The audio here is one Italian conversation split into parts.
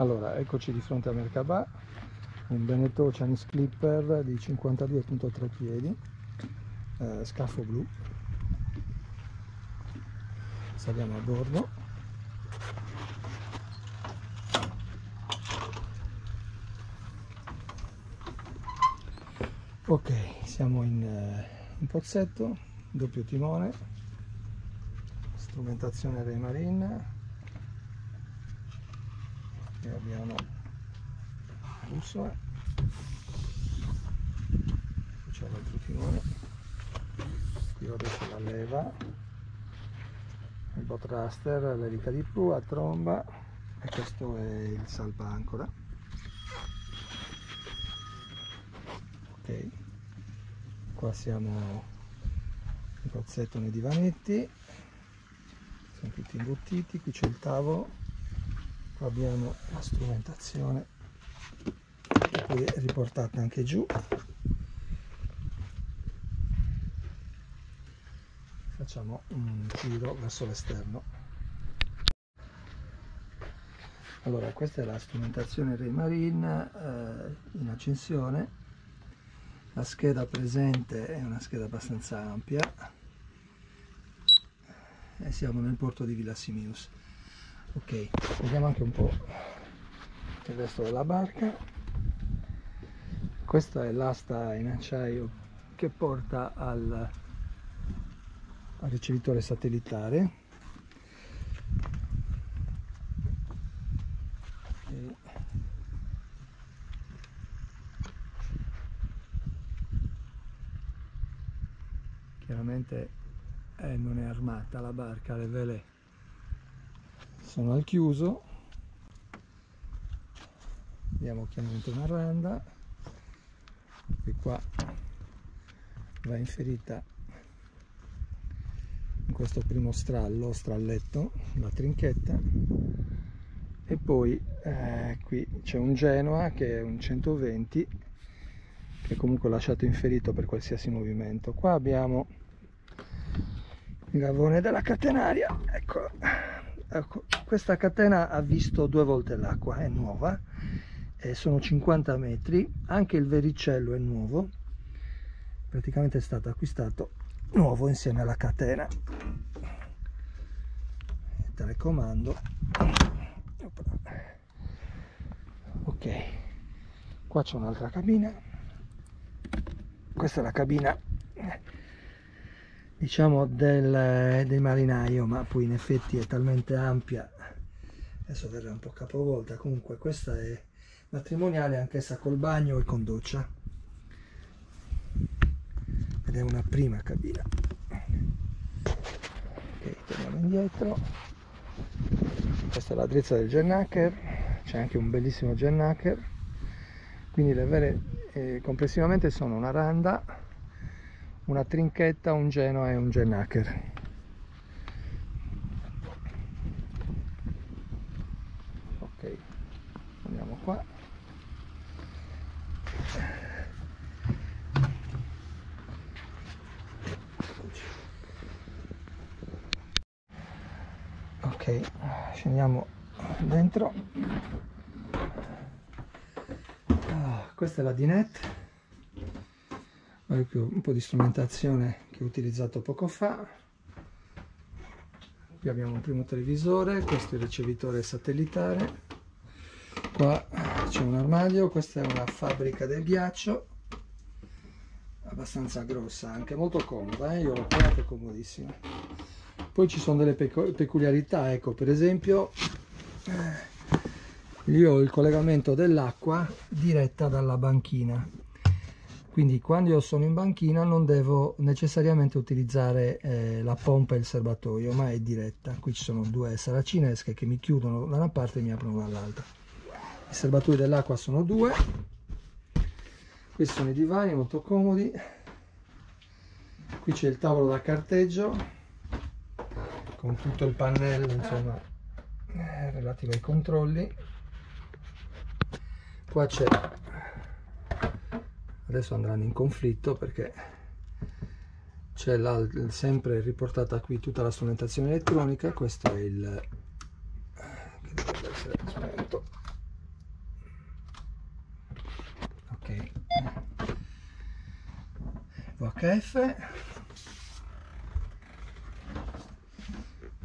Allora, eccoci di fronte a Merkabah, un Beneteau Chinese Clipper di 52.3 piedi, eh, scafo blu. Saliamo a bordo. Ok, siamo in, eh, in pozzetto, doppio timone, strumentazione Ray Marine e abbiamo la bussola c'è l'altro timone. Qui adesso la leva. Il bot raster l'elica di prua tromba. E questo è il salva ancora ok. Qua siamo in pozzetto nei divanetti. Sono tutti imbottiti. Qui c'è il tavolo abbiamo la strumentazione. È riportata anche giù. Facciamo un giro verso l'esterno. Allora questa è la strumentazione Ray Marine eh, in accensione. La scheda presente è una scheda abbastanza ampia. E siamo nel porto di Villa Simius ok vediamo anche un po' il resto della barca. Questa è l'asta in acciaio che porta al, al ricevitore satellitare. Chiaramente eh, non è armata la barca le vele sono al chiuso. Abbiamo chiaramente una randa. E qua va inserita in questo primo strallo stralletto la trinchetta. E poi eh, qui c'è un Genoa che è un 120 che comunque ho lasciato inferito per qualsiasi movimento. Qua abbiamo il gavone della catenaria ecco ecco, questa catena ha visto due volte l'acqua, è nuova, eh, sono 50 metri, anche il vericello è nuovo, praticamente è stato acquistato nuovo insieme alla catena. Telecomando. Ok, qua c'è un'altra cabina, questa è la cabina diciamo del, del marinaio ma poi in effetti è talmente ampia adesso verrà un po' capovolta comunque questa è matrimoniale anch'essa col bagno e con doccia. Ed è una prima cabina. Ok torniamo indietro. Questa è la drizza del gennaker c'è anche un bellissimo gennaker quindi le vere eh, complessivamente sono una randa una trinchetta, un Genoa e un Gennaker. Ok, andiamo qua. Ok, scendiamo dentro. Ah, questa è la dinette un po' di strumentazione che ho utilizzato poco fa. Qui abbiamo un primo televisore questo è il ricevitore satellitare. Qua c'è un armadio questa è una fabbrica del ghiaccio. Abbastanza grossa anche molto comoda eh? io l'ho trovata comodissima. Poi ci sono delle peculiarità ecco per esempio eh, io ho il collegamento dell'acqua diretta dalla banchina quindi quando io sono in banchina non devo necessariamente utilizzare eh, la pompa e il serbatoio ma è diretta. Qui ci sono due saracinesche che mi chiudono da una parte e mi aprono dall'altra. I serbatoi dell'acqua sono due. Questi sono i divani molto comodi. Qui c'è il tavolo da carteggio con tutto il pannello insomma eh, relativo ai controlli. Qua c'è adesso andranno in conflitto perché c'è sempre riportata qui tutta la strumentazione elettronica. Questo è il eh, ok. VHF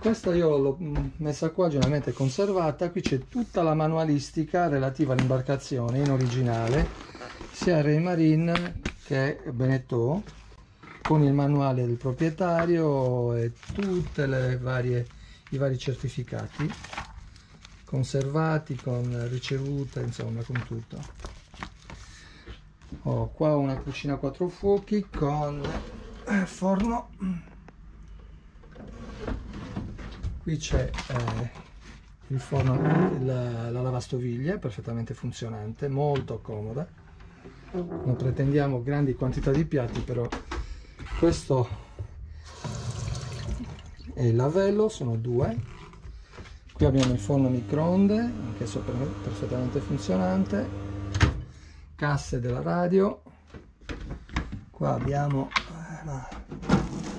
questa io l'ho messa qua generalmente conservata. Qui c'è tutta la manualistica relativa all'imbarcazione in originale sia Ray Marine che Beneteau con il manuale del proprietario e tutti i vari certificati conservati con ricevute insomma con tutto. Ho qua una cucina a quattro fuochi con forno. Qui c'è eh, il forno la, la lavastoviglie perfettamente funzionante molto comoda non pretendiamo grandi quantità di piatti però questo è il lavello sono due. Qui abbiamo il forno microonde anche perfettamente funzionante. Casse della radio. Qua abbiamo eh, la,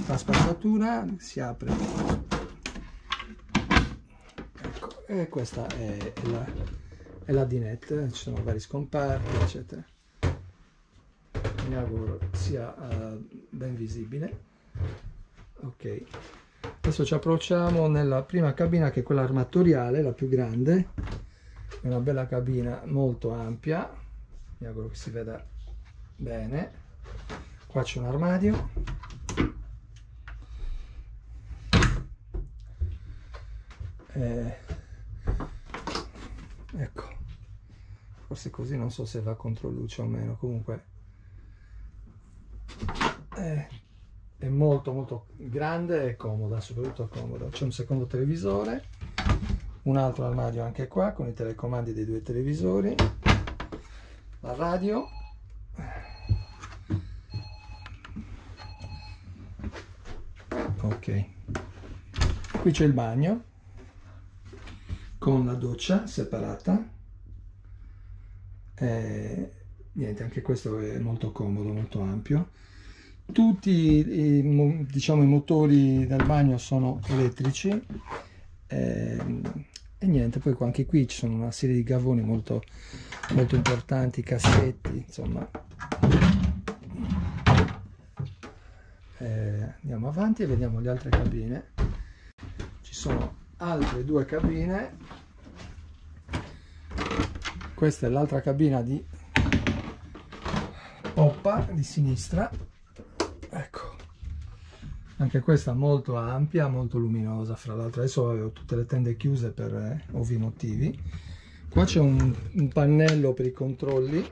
la spazzatura si apre. E questa è, la, è la dinette, ci sono vari scomparti eccetera mi auguro sia uh, ben visibile. Ok. Adesso ci approcciamo nella prima cabina che è quella armatoriale la più grande. È una bella cabina molto ampia. Mi auguro che si veda bene. Qua c'è un armadio. Eh, ecco. Forse così non so se va contro luce o meno. Comunque è, è molto molto grande e comoda soprattutto comoda c'è un secondo televisore un altro armadio anche qua con i telecomandi dei due televisori la radio. Ok. Qui c'è il bagno con la doccia separata. E niente anche questo è molto comodo molto ampio tutti i, diciamo, i motori del bagno sono elettrici e, e, niente poi anche qui ci sono una serie di gavoni molto, molto importanti cassetti insomma. E andiamo avanti e vediamo le altre cabine. Ci sono altre due cabine. Questa è l'altra cabina di poppa di sinistra ecco. Anche questa molto ampia molto luminosa fra l'altro. Adesso avevo tutte le tende chiuse per eh, ovvi motivi. Qua c'è un, un pannello per i controlli.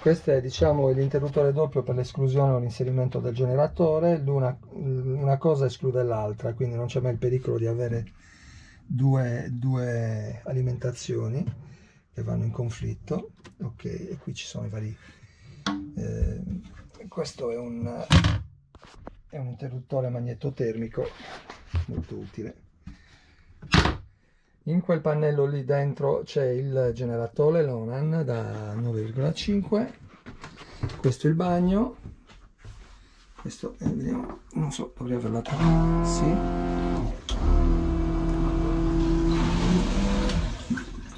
Questo è diciamo l'interruttore doppio per l'esclusione o l'inserimento del generatore. Una, una cosa esclude l'altra quindi non c'è mai il pericolo di avere due, due, alimentazioni che vanno in conflitto ok e qui ci sono i vari eh, questo è un, è un interruttore magnetotermico molto utile. In quel pannello lì dentro c'è il generatore Lonan da 9,5 questo è il bagno. Questo eh, vediamo non so dovrei averla trovata sì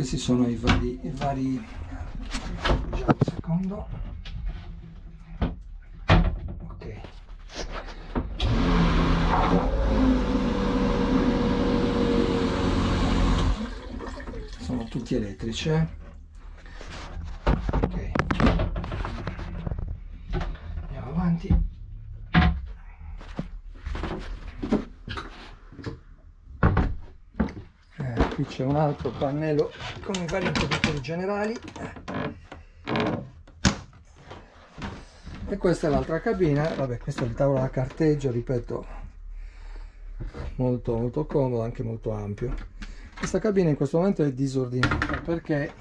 questi sono i vari, i vari un secondo ok tutti elettrici eh? ok andiamo avanti eh, qui c'è un altro pannello con i vari interruttori generali. E questa è l'altra cabina. Vabbè questo è il tavolo da carteggio ripeto molto molto comodo anche molto ampio. Questa cabina in questo momento è disordinata perché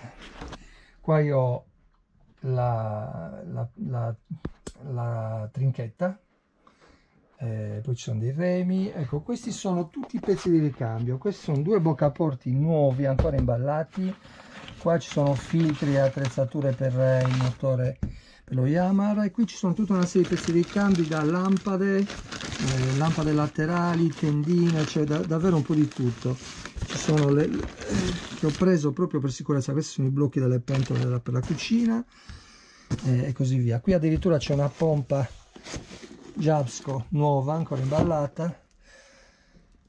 qua io ho la, la, la, la trinchetta eh, poi ci sono dei remi. Ecco questi sono tutti i pezzi di ricambio. Questi sono due boccaporti nuovi ancora imballati. Qua ci sono filtri e attrezzature per il motore per lo Yamaha. E qui ci sono tutta una serie di pezzi di ricambio da lampade eh, lampade laterali tendine cioè da, davvero un po' di tutto. Ci sono le, le che ho preso proprio per sicurezza. Questi sono i blocchi delle pentole per la cucina eh, e così via. Qui addirittura c'è una pompa Jabsco nuova ancora imballata.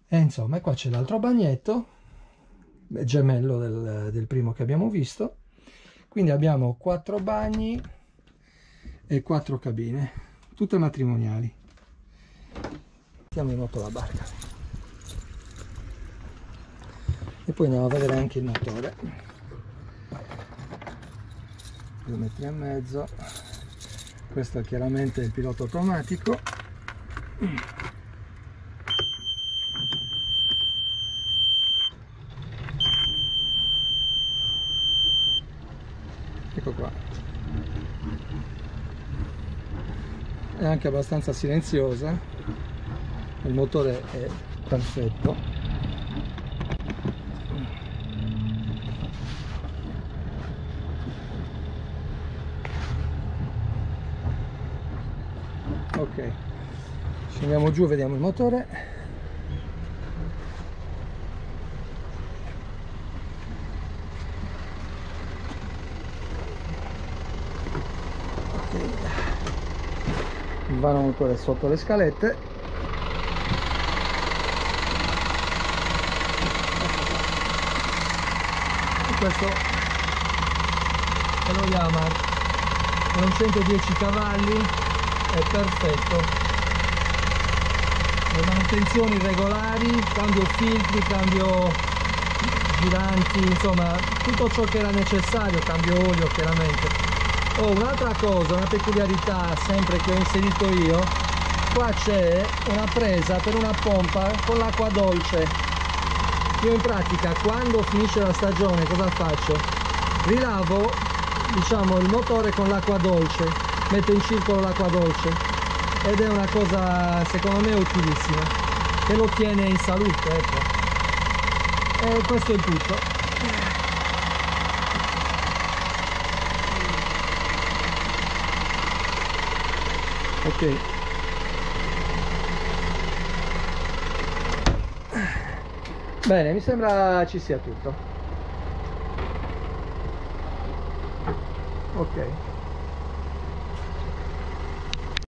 E insomma e qua c'è l'altro bagnetto gemello del, del primo che abbiamo visto. Quindi abbiamo quattro bagni e quattro cabine tutte matrimoniali. Mettiamo in moto la barca. E poi andiamo a vedere anche il motore. 2 metri e mezzo questo è chiaramente il pilota automatico. Ecco qua. È anche abbastanza silenziosa. Il motore è perfetto ok. Scendiamo giù vediamo il motore. Il vano motore sotto le scalette. Questo è lo Yamaha. Con 110 cavalli è perfetto le manutenzioni regolari cambio filtri cambio giranti insomma tutto ciò che era necessario cambio olio chiaramente Oh, un'altra cosa, una peculiarità sempre che ho inserito io, qua c'è una presa per una pompa con l'acqua dolce. Io in pratica quando finisce la stagione cosa faccio? Rilavo diciamo il motore con l'acqua dolce, metto in circolo l'acqua dolce ed è una cosa secondo me utilissima che lo tiene in salute ecco. E questo è tutto. ok bene mi sembra ci sia tutto ok